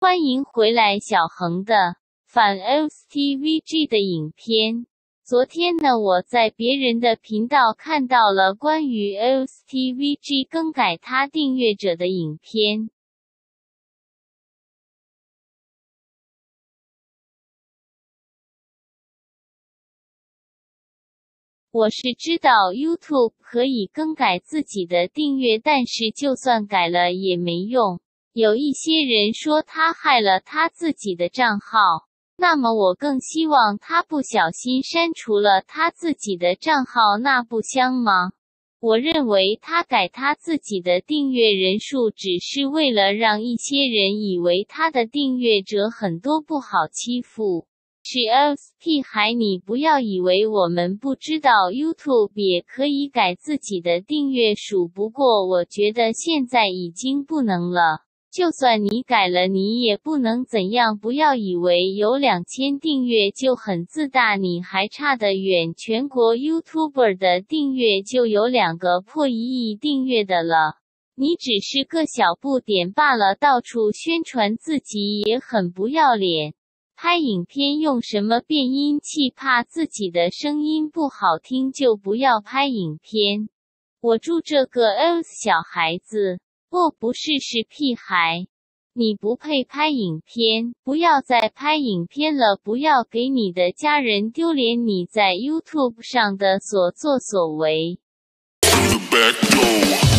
欢迎回来，小恒的反 OSTVG 的影片。昨天呢，我在别人的频道看到了关于 OSTVG 更改他订阅者的影片。我是知道 YouTube 可以更改自己的订阅，但是就算改了也没用。有一些人说他害了他自己的账号，那么我更希望他不小心删除了他自己的账号，那不香吗？我认为他改他自己的订阅人数，只是为了让一些人以为他的订阅者很多不好欺负。是 LSP 海，你不要以为我们不知道 YouTube 也可以改自己的订阅数。不过我觉得现在已经不能了。就算你改了，你也不能怎样。不要以为有两千订阅就很自大，你还差得远。全国 YouTuber 的订阅就有两个破一亿订阅的了，你只是个小不点罢了。到处宣传自己也很不要脸。拍影片用什么变音器？怕自己的声音不好听就不要拍影片。我祝这个 S 小孩子，不不是是屁孩，你不配拍影片，不要再拍影片了，不要给你的家人丢脸，你在 YouTube 上的所作所为。backgo